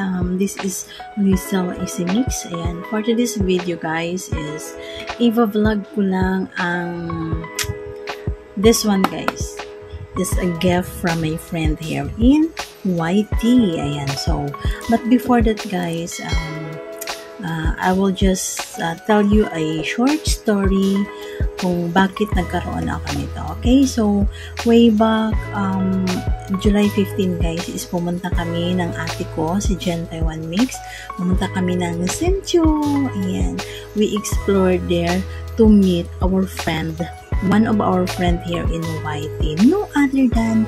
Um, this is Lizelle Easy Mix. Ayan, for today's video guys is Eva vlog ko lang ang this one guys is a gift from my friend here in YT. Ayan, so but before that guys, um, uh, I will just uh, tell you a short story kung bakit nagkaroon ako nito. Okay, so way back um, July 15 guys is pumunta kami ng ate ko, si Jen Taiwan Mix. Pumunta kami ng Senchu. Ayan, we explored there to meet our friend, one of our friend here in YT, no other than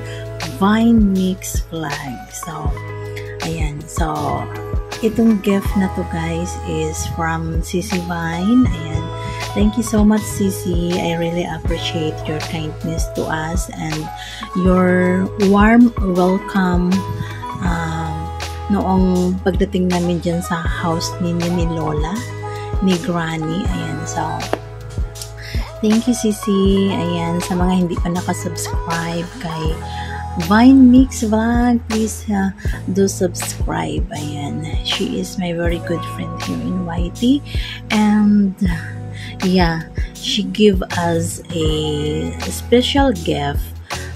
Vine Mix Flag. So, ayan, so itong gift na to guys is from Sisi Vine. Ayan, Thank you so much, Sisi. I really appreciate your kindness to us and your warm welcome um, noong pagdating namin dyan sa house ninyo ni Lola, ni Granny. Ayan, so, thank you, Sisi. Ayan, sa mga hindi pa nakasubscribe kay Vine Mix Vlog, please uh, do subscribe. Ayan, she is my very good friend here in YT. And, yeah, she give us a, special gift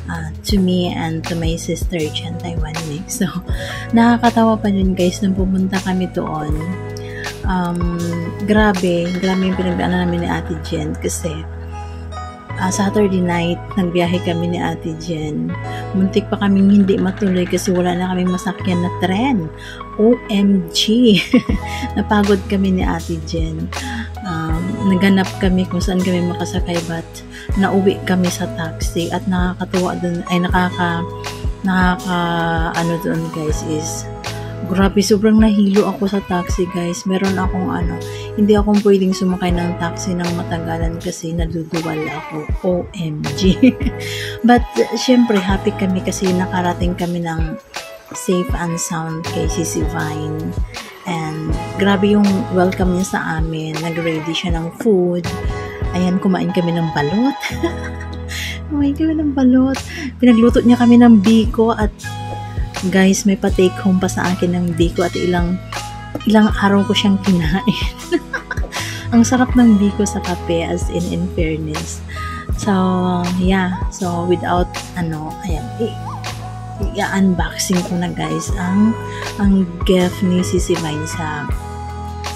uh, to me and to my sister Chen Taiwan Mix. So, nakakatawa pa din guys nung pumunta kami doon. Um, grabe, grabe yung pinagdaanan namin ni Ate Jen kasi uh, Saturday night, nagbiyahe kami ni Ate Jen. Muntik pa kaming hindi matuloy kasi wala na kaming masakyan na tren. OMG! Napagod kami ni Ate Jen um, naganap kami kung saan kami makasakay but nauwi kami sa taxi at nakakatuwa dun ay nakaka nakaka ano doon guys is grabe sobrang nahilo ako sa taxi guys meron akong ano hindi ako pwedeng sumakay ng taxi ng matagalan kasi naduduwal ako OMG but syempre happy kami kasi nakarating kami ng safe and sound kay Sisi Vine And grabe yung welcome niya sa amin. Nag-ready siya ng food. Ayan, kumain kami ng balot. kumain kami ng balot. Pinagluto niya kami ng biko at guys, may pa-take home pa sa akin ng biko at ilang ilang araw ko siyang kinain. Ang sarap ng biko sa kape as in in fairness. So, yeah. So, without, ano, ayan, eh, i-unboxing ko na guys ang ang gift ni Sisi Vine sa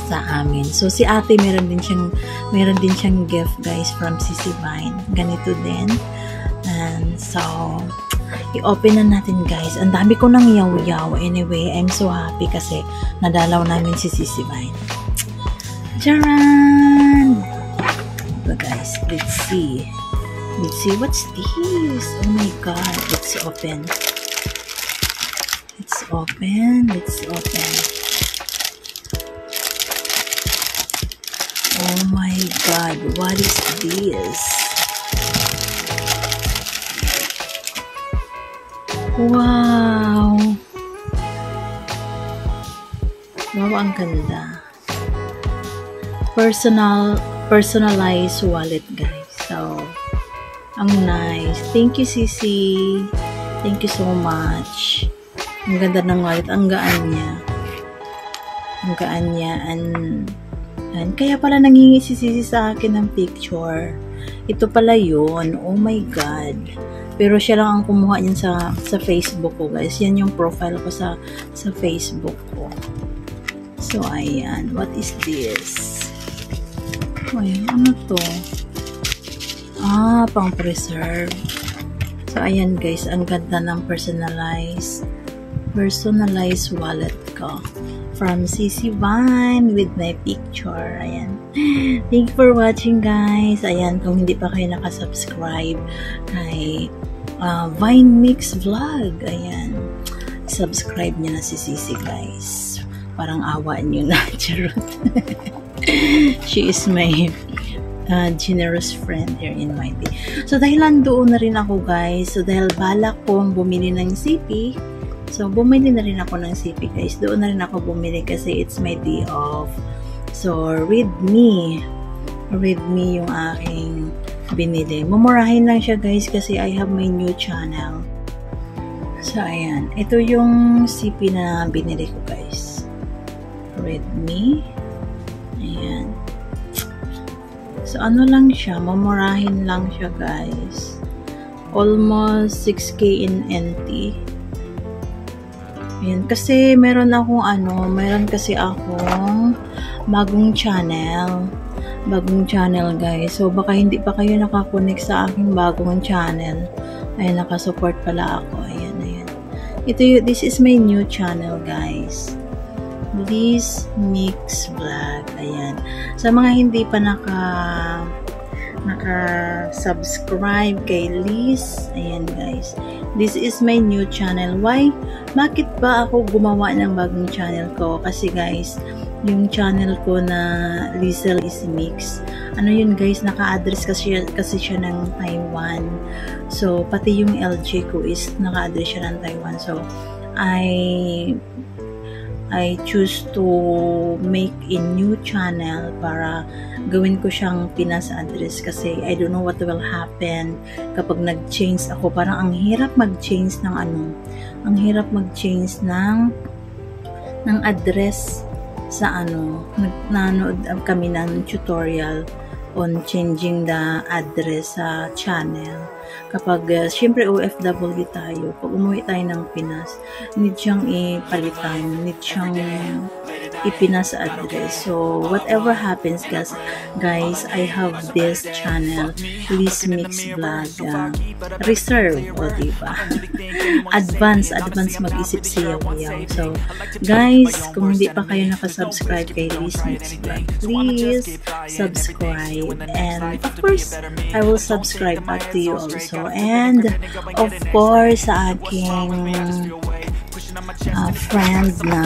sa amin. So si Ate meron din siyang meron din siyang gift guys from Sisi Vine. Ganito din. And so i-open na natin guys. Ang dami ko nang yaw-yaw. Anyway, I'm so happy kasi nadalaw namin si Sisi Vine. Charan! So guys, let's see. Let's see what's this. Oh my god, let's open. Let's open. Let's open. Oh my god, what is this? Wow! Wow, ang ganda. Personal, personalized wallet, guys. So, ang nice. Thank you, Sisi. Thank you so much. Ang ganda ng wallet. Ang gaan niya. Ang gaan niya. And, and kaya pala nangingi si sa akin ng picture. Ito pala yun. Oh my God. Pero siya lang ang kumuha niyan sa, sa Facebook ko, guys. Yan yung profile ko sa, sa Facebook ko. So, ayan. What is this? Ay, ano to? Ah, pang preserve. So, ayan guys. Ang ganda ng personalized personalized wallet ko from CC Vine with my picture. Ayan. Thank you for watching guys. Ayan, kung hindi pa kayo nakasubscribe kay uh, Vine Mix Vlog. Ayan. Subscribe nyo na si CC guys. Parang awa nyo na. Charot. She is my uh, generous friend here in day. So, dahil nandoon na rin ako guys. So, dahil balak kong bumili ng CP, So, bumili na rin ako ng CP guys. Doon na rin ako bumili kasi it's my day off. So, read me. Read me yung aking binili. Mumurahin lang siya guys kasi I have my new channel. So, ayan. Ito yung CP na binili ko, guys. Redmi. Ayan. So, ano lang siya. Mamurahin lang siya, guys. Almost 6K in NT. Ayan. Kasi, meron akong ano, meron kasi akong bagong channel. Bagong channel, guys. So, baka hindi pa kayo nakakonect sa aking bagong channel. Ayan, nakasupport pala ako. Ayan, ayan. Ito this is my new channel, guys. Liz Mix Vlog. Ayan. Sa mga hindi pa naka naka-subscribe kay Liz. Ayan, guys. This is my new channel. Why? Bakit ba ako gumawa ng bagong channel ko? Kasi, guys, yung channel ko na Lizel is Mix. Ano yun guys, naka-address kasi, kasi siya ng Taiwan. So, pati yung LG ko is naka-address siya ng Taiwan. So, I I choose to make a new channel para gawin ko siyang Pinas address kasi I don't know what will happen kapag nag-change ako. Parang ang hirap mag-change ng ano, ang hirap mag-change ng ng address sa ano, nanood kami ng tutorial on changing the address sa channel. Kapag, uh, syempre OFW tayo, pag umuwi tayo ng Pinas, need siyang ipalitan, need siyang ipinas address. So, whatever happens, guys, guys I have this channel, Liz Mix Vlog, uh, reserve, o diba? advance, advance mag-isip siya yaw. So, guys, kung hindi pa kayo nakasubscribe kay Liz Mix Vlog, please subscribe. And, of course, I will subscribe back to you also. And, of course, sa aking uh, friend na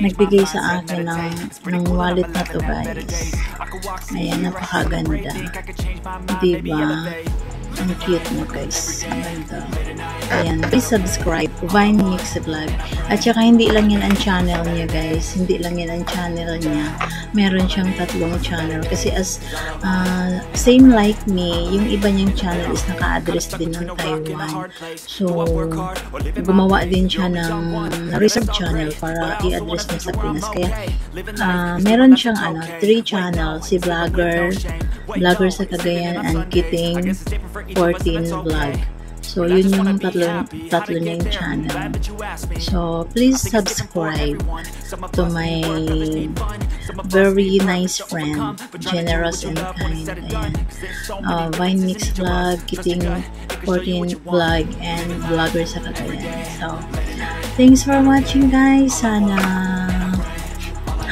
nagbigay sa akin ng, ng wallet na to guys. Ayan, napakaganda. Diba? Ang cute mo guys. Ang ganda. Ayan, please subscribe. Vine Mix Vlog. At saka hindi lang yan ang channel niya guys. Hindi lang yan ang channel niya. Meron siyang tatlong channel. Kasi as uh, same like me, yung iba niyang channel is naka-address din ng Taiwan. So, gumawa din siya ng reserve channel para i-address niya sa Pinas. Kaya, uh, meron siyang ano, three channel. Si Vlogger, Vlogger sa Cagayan, and Kiting 14 Vlog. So, yun yung tatlo, tatlo niya yung channel. So, please subscribe to my very nice friend, generous and kind. Ayan. Uh, Vine Mix Vlog, Kiting 14 Vlog, and Vlogger sa Cagayan. So, thanks for watching guys. Sana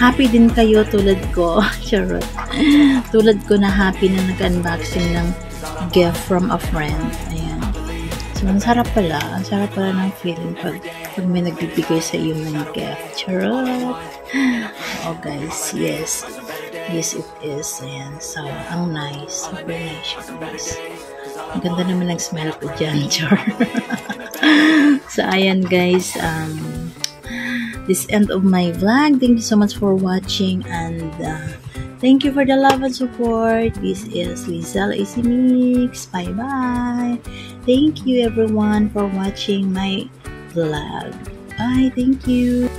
happy din kayo tulad ko. Charot. tulad ko na happy na nag-unboxing ng gift from a friend. Ayan. So, ang sarap pala. Ang sarap pala ng feeling pag, pag may nagbibigay sa iyo ng gift. Charot! Oh, guys. Yes. Yes, it is. Ayan. So, ang nice. Super nice guys. Ang ganda naman ng smell ko dyan. Char. so, ayan, guys. Um, this end of my vlog. Thank you so much for watching and uh, Thank you for the love and support. This is Lizelle Easy Mix. Bye bye. Thank you everyone for watching my vlog. Bye. Thank you.